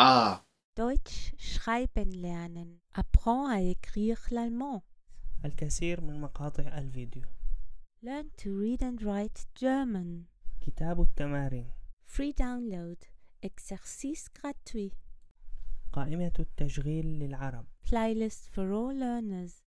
A. Deutsch schreiben lernen. Apprends à écrire l'allemand. الكثير من مقاطع الفيديو Learn to read and write German. كتاب التمارين Free download. Exercice gratuit. قائمة التشغيل للعرب Playlist for all learners.